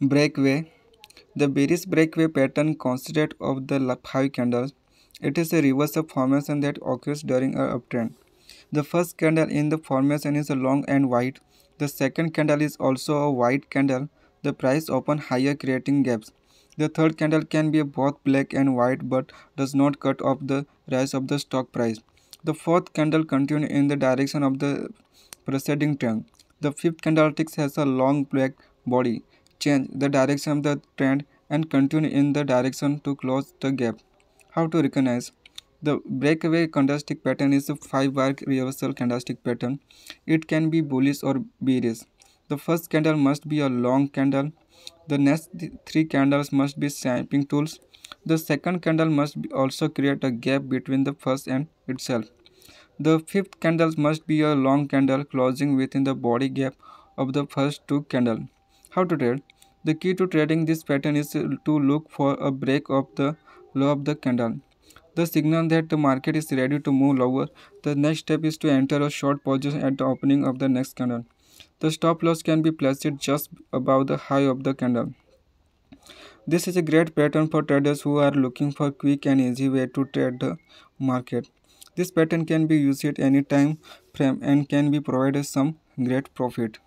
Breakaway The bearish breakaway pattern consists of the five candles. It is a reversal formation that occurs during a uptrend. The first candle in the formation is a long and white. The second candle is also a white candle. The price open higher creating gaps. The third candle can be both black and white but does not cut off the rise of the stock price. The fourth candle continues in the direction of the preceding trend. The fifth candlestick has a long black body, change the direction of the trend and continue in the direction to close the gap. How to recognize? The breakaway candlestick pattern is a 5-bar reversal candlestick pattern. It can be bullish or bearish. The first candle must be a long candle. The next three candles must be sniping tools. The second candle must also create a gap between the first and itself. The fifth candle must be a long candle closing within the body gap of the first two candles. How to trade? The key to trading this pattern is to look for a break of the low of the candle. The signal that the market is ready to move lower. The next step is to enter a short position at the opening of the next candle. The stop loss can be placed just above the high of the candle. This is a great pattern for traders who are looking for quick and easy way to trade the market. This pattern can be used at any time frame and can be provided some great profit.